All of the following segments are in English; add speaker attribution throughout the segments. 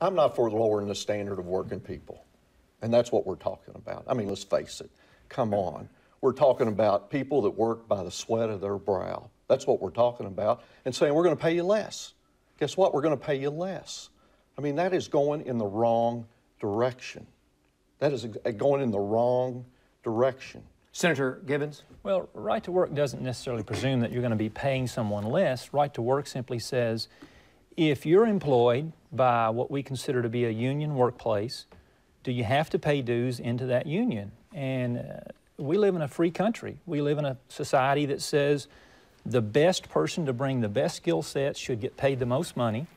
Speaker 1: I'm not for lowering the standard of working people. And that's what we're talking about. I mean, let's face it. Come on. We're talking about people that work by the sweat of their brow. That's what we're talking about. And saying we're going to pay you less. Guess what? We're going to pay you less. I mean, that is going in the wrong direction. That is going in the wrong direction.
Speaker 2: Senator Givens?
Speaker 3: Well, right to work doesn't necessarily presume that you're going to be paying someone less. Right to work simply says if you're employed by what we consider to be a union workplace, do you have to pay dues into that union? And uh, we live in a free country. We live in a society that says the best person to bring the best skill sets should get paid the most money,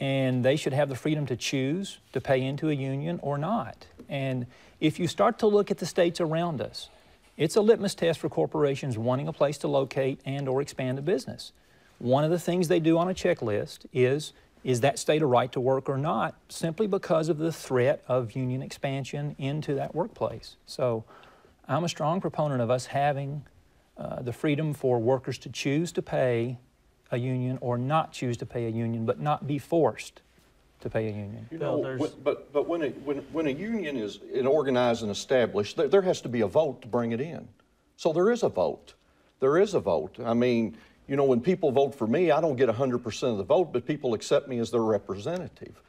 Speaker 3: and they should have the freedom to choose to pay into a union or not. And if you start to look at the states around us, it's a litmus test for corporations wanting a place to locate and or expand a business. One of the things they do on a checklist is is that state a right to work or not simply because of the threat of union expansion into that workplace. So I'm a strong proponent of us having uh, the freedom for workers to choose to pay a union or not choose to pay a union, but not be forced to pay a union.
Speaker 1: You know, when, but but when, it, when, when a union is organized and established, there, there has to be a vote to bring it in. So there is a vote. There is a vote. I mean, you know, when people vote for me, I don't get 100% of the vote, but people accept me as their representative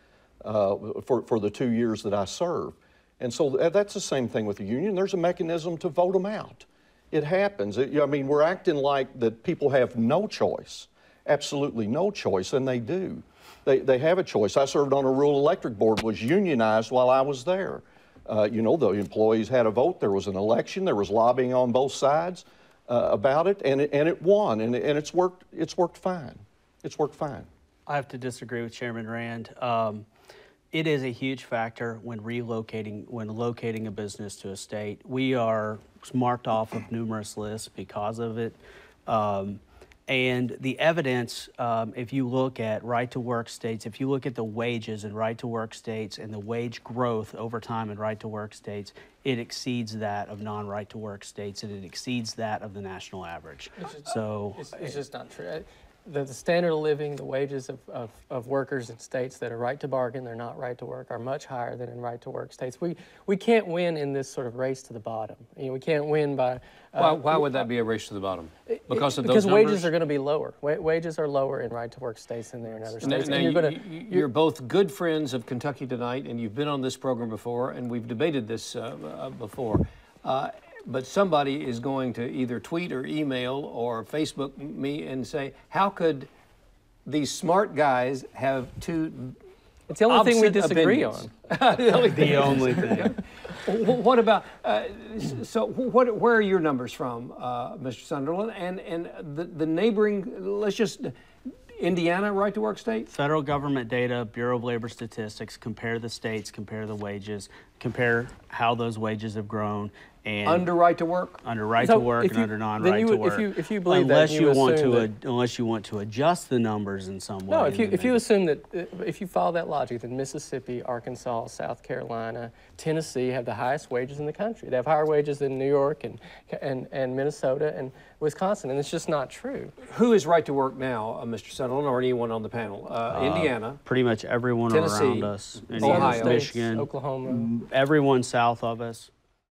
Speaker 1: uh, for, for the two years that I serve. And so that's the same thing with the union. There's a mechanism to vote them out. It happens. It, I mean, we're acting like that people have no choice, absolutely no choice, and they do. They, they have a choice. I served on a rural electric board, was unionized while I was there. Uh, you know, the employees had a vote. There was an election. There was lobbying on both sides uh, about it, and it, and it won, and, and it's worked. It's worked fine. It's worked fine.
Speaker 4: I have to disagree with Chairman Rand. Um, it is a huge factor when relocating, when locating a business to a state. We are marked off of numerous lists because of it. Um, and the evidence, um, if you look at right to work states, if you look at the wages in right to work states and the wage growth over time in right to work states, it exceeds that of non right to work states and it exceeds that of the national average.
Speaker 5: It's so it's, it's just not true the, the, standard of living, the wages of, of, of, workers in states that are right to bargain, they're not right to work, are much higher than in right to work states. We, we can't win in this sort of race to the bottom. You know, we can't win by. Uh,
Speaker 2: why, why would that be a race to the bottom?
Speaker 5: Because
Speaker 2: of
Speaker 5: because
Speaker 2: those
Speaker 5: wages are going to be lower. Wa wages are lower in right to work states than they are in other states.
Speaker 2: Now, now you're, gonna, you're, you're, both good friends of Kentucky Tonight, and you've been on this program before, and we've debated this uh, uh, before. Uh, but somebody is going to either tweet or email or Facebook me and say, how could these smart guys have two
Speaker 5: it's the only thing we disagree opinions.
Speaker 4: on. the only thing. the only thing.
Speaker 2: what about uh, so? What? Where are your numbers from, uh, Mr. Sunderland? And and the the neighboring. Let's just Indiana, right to work state?
Speaker 4: Federal government data, Bureau of Labor Statistics, compare the states, compare the wages, compare how those wages have grown, and
Speaker 2: under right to work,
Speaker 4: under right so to work, and under non-right
Speaker 5: you,
Speaker 4: to work.
Speaker 5: If you, if you believe
Speaker 4: unless
Speaker 5: that,
Speaker 4: you,
Speaker 5: you
Speaker 4: want to,
Speaker 5: that,
Speaker 4: unless you want to adjust the numbers in some way.
Speaker 5: No, if you if you assume that uh, if you follow that logic, then Mississippi, Arkansas, South Carolina, Tennessee have the highest wages in the country. They have higher wages than New York and and and Minnesota and Wisconsin, and it's just not true.
Speaker 2: Who is right to work now, uh, Mr. Sunderland, or anyone on the panel? Uh, uh, Indiana,
Speaker 4: pretty much everyone
Speaker 2: Tennessee,
Speaker 4: around us,
Speaker 2: Ohio,
Speaker 4: Michigan,
Speaker 5: Oklahoma,
Speaker 4: everyone south of us.